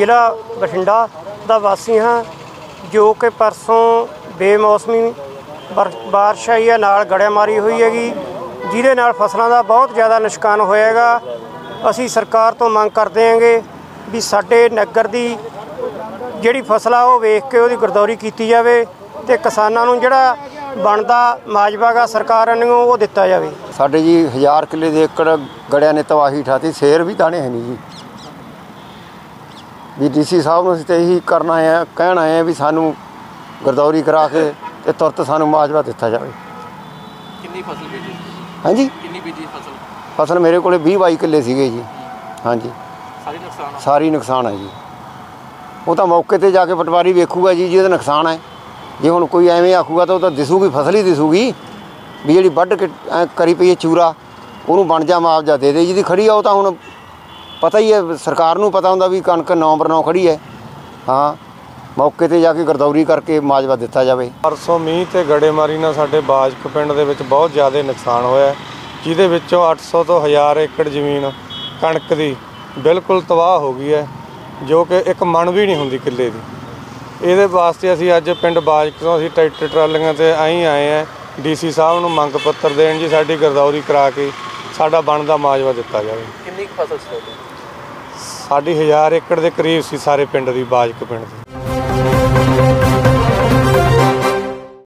ਜ਼ਿਲ੍ਹਾ ਬਠਿੰਡਾ ਦਾ ਵਾਸੀ ਹਾਂ, ਜੋ ਕਿ ਪਰਸੋਂ ਬੇਮੌਸਮੀ ਬਰ- ਬਾਰਿਸ਼ ਆਈ ਹੈ ਨਾਲ ਗੜੇਮਾਰੀ ਹੋਈ ਹੈਗੀ। ਜਿਹਦੇ ਨਾਲ ਫਸਲਾਂ ਦਾ ਬਹੁਤ ਜ਼ਿਆਦਾ ਨੁਕਸਾਨ ਹੋਇਆ ਹੈਗਾ। ਅਸੀਂ ਸਰਕਾਰ ਤੋਂ ਮੰਗ ਕਰਦੇ ਹਾਂਗੇ ਵੀ ਸਾਡੇ ਨਗਰ ਦੀ ਜਿਹੜੀ ਫਸਲ ਆ, ਉਹ ਵੇਖ ਕੇ ਉਹਦੀ ਗਰਦੌਰੀ ਕੀਤੀ ਜਾਵੇ ਤੇ ਕਿਸਾਨਾਂ ਨੂੰ ਜਿਹੜਾ ਬਣਦਾ ਮਾਜਵਾ ਗਾ ਸਰਕਾਰ ਨੂੰ ਉਹ ਦਿੱਤਾ ਜਾਵੇ। ਸਾਡੇ ਜੀ 1000 ਕਿੱਲੇ ਦੇ ਏਕੜ ਗੜਿਆਂ ਨੇ ਤਬਾਹੀ ਠਾਤੀ ਸ਼ੇਰ ਵੀ ਦਾਣੇ ਹੈ ਨਹੀਂ ਜੀ। ਵੀ ਡੀਸੀ ਸਾਹਿਬ ਨੂੰ ਅਸੀਂ ਤੇ ਇਹੀ ਕਰਨਾ ਹੈ ਕਹਿਣ ਆ ਵੀ ਸਾਨੂੰ ਗਰਦੌਰੀ ਕਰਾ ਕੇ ਤੇ ਤੁਰਤ ਸਾਨੂੰ ਮਾਜਵਾ ਦਿੱਤਾ ਜਾਵੇ। ਕਿੰਨੀ ਫਸਲ ਬੀਜੀ ਹਾਂਜੀ? ਕਿੰਨੀ ਬੀਜੀ ਫਸਲ? ਫਸਲ ਮੇਰੇ ਕੋਲੇ 20 22 ਕਿੱਲੇ ਸੀਗੇ ਜੀ। ਹਾਂਜੀ। ਸਾਰੀ ਨੁਕਸਾਨ ਸਾਰੀ ਨੁਕਸਾਨ ਹੈ ਜੀ। ਉਹ ਤਾਂ ਮੌਕੇ ਤੇ ਜਾ ਕੇ ਪਟਵਾਰੀ ਵੇਖੂਗਾ ਜੀ ਜਿਹਦਾ ਨੁਕਸਾਨ ਹੈ। ਜੇ ਹੁਣ ਕੋਈ ਐਵੇਂ ਆਖੂਗਾ ਤਾਂ ਉਹ ਤਾਂ ਦਿਸੂਗੀ ਫਸਲ ਹੀ ਦਿਸੂਗੀ। ਵੀ ਜਿਹੜੀ ਵੱਢ ਕੇ ਕਰੀ ਪਈ ਹੈ ਚੂਰਾ ਉਹਨੂੰ ਬਣ ਜਾ ਮੁਆਵਜ਼ਾ ਦੇ ਦੇ। ਜਿਹਦੀ ਖੜੀ ਆ ਉਹ ਤਾਂ ਹੁਣ ਪਤਾ ਹੀ ਹੈ ਸਰਕਾਰ ਨੂੰ ਪਤਾ ਹੁੰਦਾ ਵੀ ਕਣਕ ਨਵੰਬਰ 9 ਖੜੀ ਹੈ। ਹਾਂ ਮੌਕੇ ਤੇ ਜਾ ਕੇ ਗਰਦੌਰੀ ਕਰਕੇ ਮੁਆਵਜ਼ਾ ਦਿੱਤਾ ਜਾਵੇ। ਪਰਸੋਂ ਮੀਂਹ ਤੇ ਗੜੇਮਾਰੀ ਨਾਲ ਸਾਡੇ ਬਾਜਕ ਪਿੰਡ ਦੇ ਵਿੱਚ ਬਹੁਤ ਜ਼ਿਆਦਾ ਨੁਕਸਾਨ ਹੋਇਆ ਜਿਹਦੇ ਵਿੱਚੋਂ 800 ਤੋਂ 1000 ਏਕੜ ਜ਼ਮੀਨ ਕਣਕ ਦੀ ਬਿਲਕੁਲ ਤਬਾਹ ਹੋ ਗਈ ਹੈ ਜੋ ਕਿ ਇੱਕ ਮਣ ਵੀ ਨਹੀਂ ਹੁੰਦੀ ਕਿੱਲੇ ਦੀ। ਇਹਦੇ ਵਾਸਤੇ ਅਸੀਂ ਅੱਜ ਪਿੰਡ ਬਾਜਕ ਤੋਂ ਅਸੀਂ ਟਰੈਕਟਰ ਟਰਾਲੀਆਂ ਤੇ ਆਈ ਆਏ ਆ ਡੀਸੀ ਸਾਹਿਬ ਨੂੰ ਮੰਗ ਪੱਤਰ ਦੇਣ ਜੀ ਸਾਡੀ ਗਰਦੌਰੀ ਕਰਾ ਕੇ ਸਾਡਾ ਬਣਦਾ ਮਾਜਵਾ ਦਿੱਤਾ ਜਾਵੇ। ਕਿੰਨੀ ਕੁ ਫਸਲ ਸੀ ਸਾਡੀ 1000 ਏਕੜ ਦੇ ਕਰੀਬ ਸੀ ਸਾਰੇ ਪਿੰਡ ਦੀ ਬਾਜਕ ਪਿੰਡ ਦੀ।